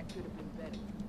that could have been better.